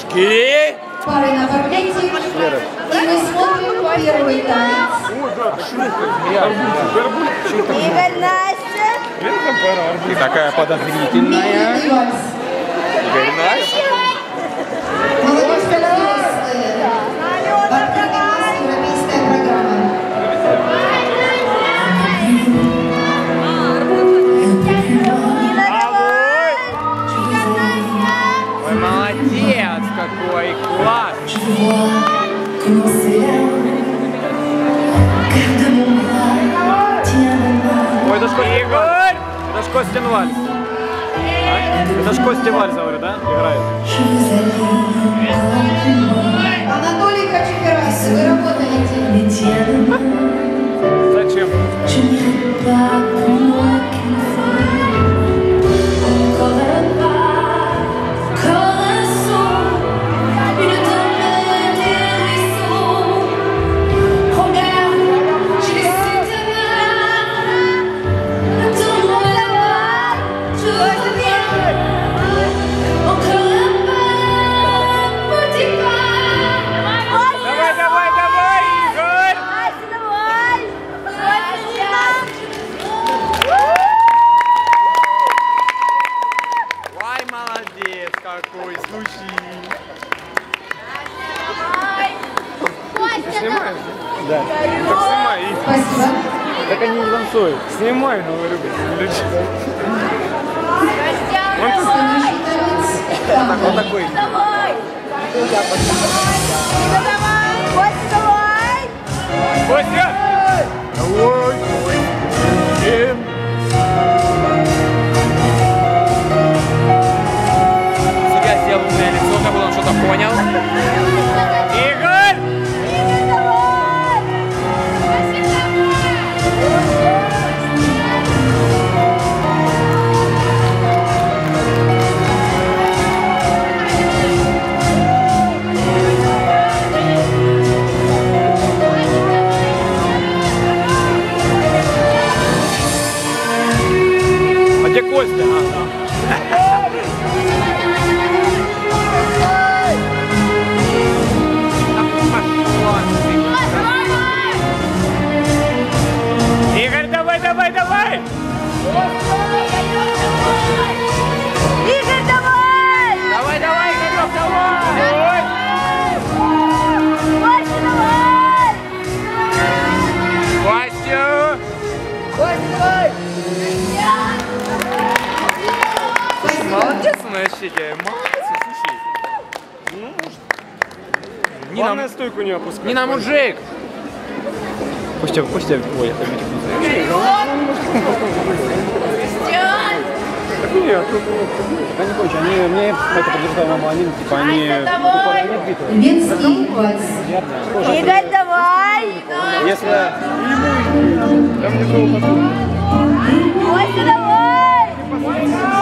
Ножки. Пары на паркете. И мы смотрим первый танец. Игорь, Настя. Ты такая подозрительная. Игорь Настя. Ой, это ж Костя Игорь! Это ж Костин Вальс. А? Это ж Костя Вальс, говорю, да? Играет. Да. Так снимай. и- Спасибо. Так они не танцуют. Снимай, говорю, блядь. Он такой. Давай. Стойку не опускай. Не на мужик! Костя, Костя, ой, это Митя Нет, ну, они хочешь, они, мне это подтверждал мама Амин, типа они тупо не битвы. Игорь, давай. Если Костя, давай.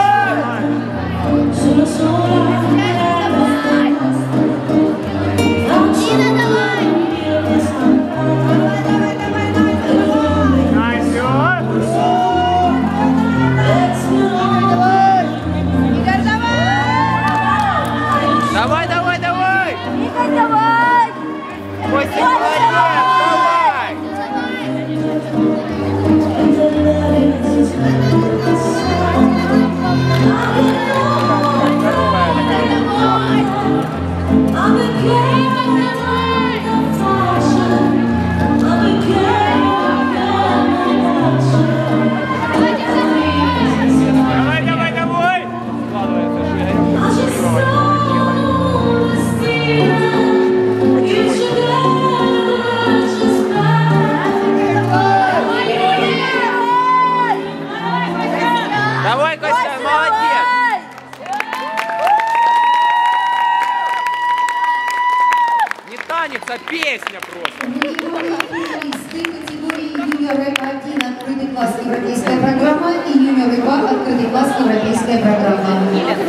1 открытый класс европейская программа и юниоры 2 открытый класс европейская программа.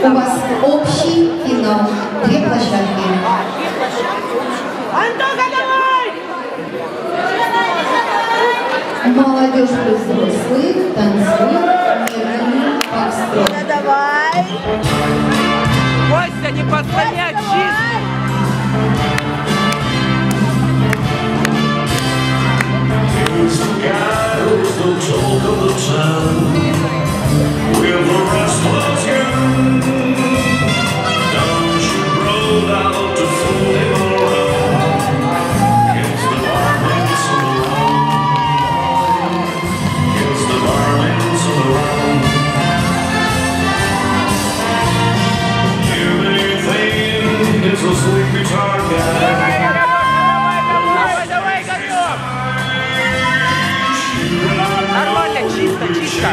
У вас общий финал, две площадки. Молодежь плюс взрослые танцуют медленно по строк. Ну давай! Костя, не подгоняй, чисто! He's the guy who's the talk of the town.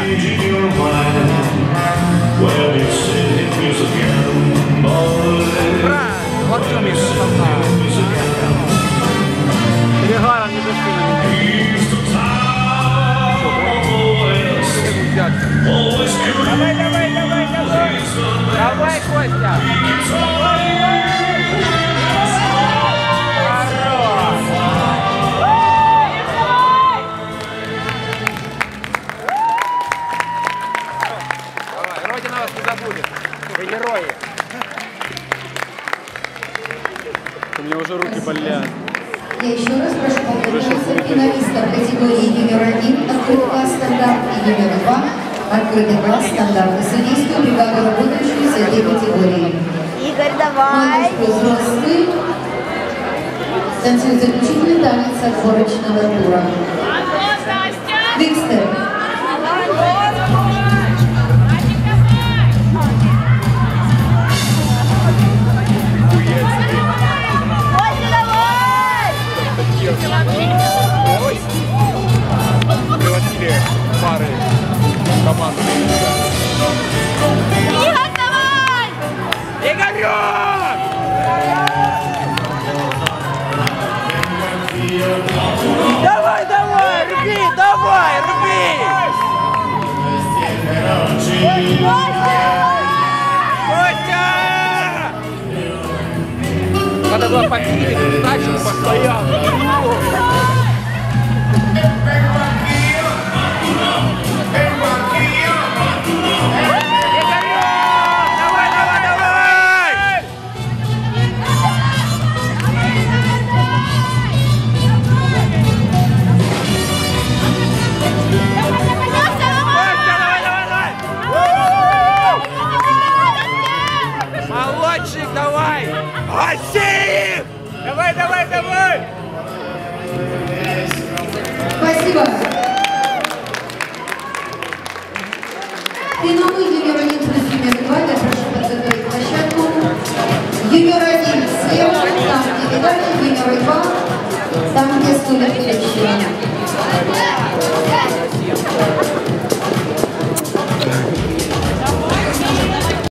need your mind. Вас не забудет. Вы герои. У меня уже руки болят. Я еще раз прошу познакомиться финалистов категории юниор 1, открытый класс стандарт и юниор 2, открытый класс стандарт и судейскую бригаду, работающую с этой категорией. Игорь, давай. Молодежь взрослый танцует заключительный танец отборочного тура. Дикстер. Игорь, давай. Игорек! Давай, давай, рви, давай, рви! Костя! Надо было покинуть, дальше постоянно.